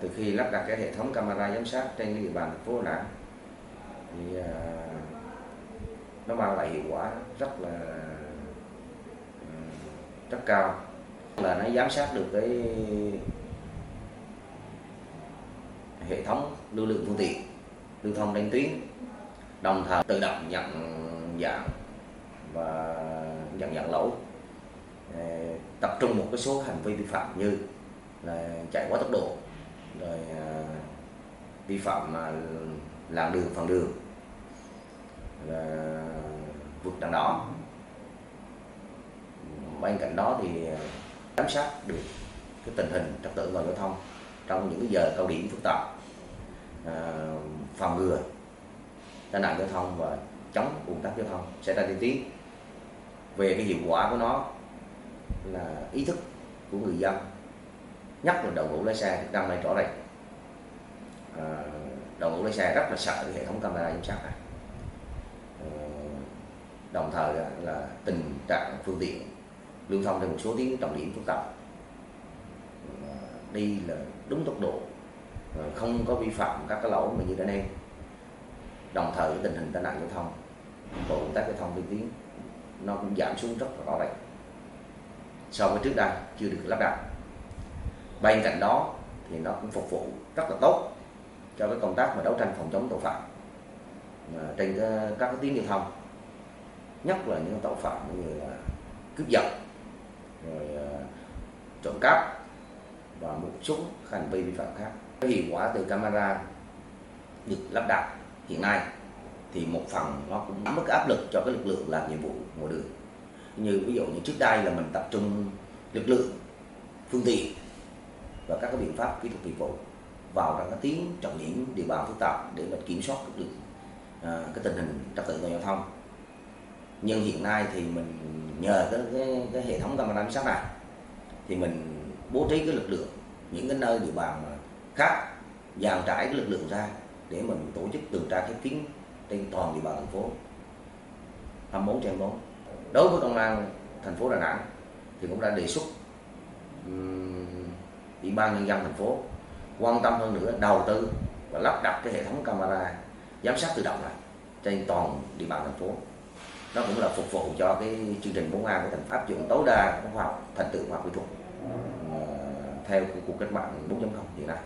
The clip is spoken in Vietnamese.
từ khi lắp đặt cái hệ thống camera giám sát trên cái địa bàn thành phố Đà Nẵng, thì à, nó mang lại hiệu quả rất là à, rất cao. Là nó giám sát được cái hệ thống lưu lượng phương tiện, lưu thông trên tuyến, đồng thời tự động nhận dạng và nhận dạng lỗi. Ờ, tập trung một cái số hành vi vi phạm như là chạy quá tốc độ rồi à, vi phạm mà làn đường phần đường. Là vượt đèn đỏ. Bên cạnh đó thì à, giám sát được cái tình hình trật tự an toàn giao thông trong những giờ cao điểm phức tạp. À, phòng ngừa tai nạn giao thông và chống ùn tắc giao thông xảy ra liên tiếp về cái hiệu quả của nó là ý thức của người dân nhất là đội ngũ lái xe đang này rõ rệt à, đội ngũ lái xe rất là sợ cái hệ thống camera giám sát này. À, đồng thời là, là tình trạng phương tiện lưu thông trên một số tuyến trọng điểm phức tạp. À, đi là đúng tốc độ à, không có vi phạm các cái lỗi mà như đã nêu. Đồng thời tình hình tai nạn giao thông và công tác giao thông tiên tuyến nó cũng giảm xuống rất là rõ rệt. So với trước đây chưa được lắp đặt bên cạnh đó thì nó cũng phục vụ rất là tốt cho cái công tác mà đấu tranh phòng chống tội phạm mà trên cái, các cái tuyến giao thông. Nhất là những tội phạm như là cướp giật rồi uh, trộm cắp và một số hành vi vi phạm khác. Cái hiệu quả từ camera được lắp đặt hiện nay thì một phần nó cũng mất áp lực cho cái lực lượng làm nhiệm vụ ngoài đường. Như ví dụ như trước đây là mình tập trung lực lượng phương tiện và các cái biện pháp kỹ thuật nghiệp vụ vào trong cái tuyến trọng điểm địa bàn phức tạp để mà kiểm soát được à, cái tình hình trật tự an giao thông. Nhưng hiện nay thì mình nhờ cái, cái, cái hệ thống camera giám sát này thì mình bố trí cái lực lượng những cái nơi địa bàn khác dàn trải cái lực lượng ra để mình tổ chức tuần tra khép kín trên toàn địa bàn thành phố. 24 trên 4 đối với công an thành phố Đà Nẵng thì cũng đã đề xuất ủy ban nhân dân thành phố. Quan tâm hơn nữa, đầu tư và lắp đặt cái hệ thống camera, giám sát tự động này trên toàn địa bàn thành phố. Nó cũng là phục vụ cho cái chương trình 4A của thành phố. Áp dụng tối đa khoa học, thành tựu khoa học kỹ thuật ờ, theo cuộc cách mạng 4.0 hiện nay.